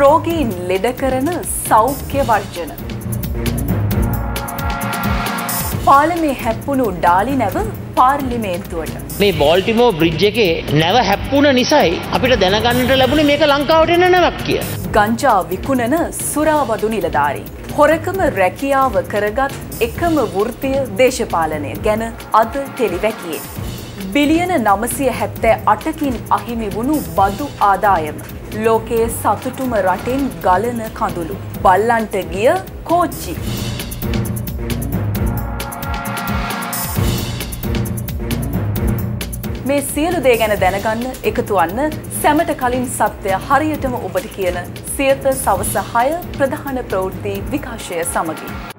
රෝගීන් ලෙඩ කරන සෞඛ්‍ය වර්ජන. පාලමේ හැප්පුණු ඩාලි නැව පාර්ලිමේන්තුවට. මේ බෝල්ටිමෝ බ්‍රිජ් එකේ නැව හැප්පුණ නිසයි අපිට දැනගන්නට ලැබුණේ මේක ලංකාවට එන නැවක් කිය. ගංජා විකුණන සුරාවදු නිලධාරී. හොරකම රැකියාව කරගත් එකම වෘතිය දේශපාලනය ගැන අද ටෙලිවැකියේ. බිලියන නමසය හැත්තෑ අටකින් අහිමි වුණු බදු ආදායම. ලෝකයේ සතුටුම රටෙන් ගලන කඳුළු. බල්ලන්ට ගිය කෝච්චි. මේ සියලු දේ ගැන දැනගන්න එකතු වන්න සැමට කලින් සත්‍යය හරියටම ඔබට කියන සියත සවස හය ප්‍රධාන ප්‍රවෘත්ති විකාශය සමගින්.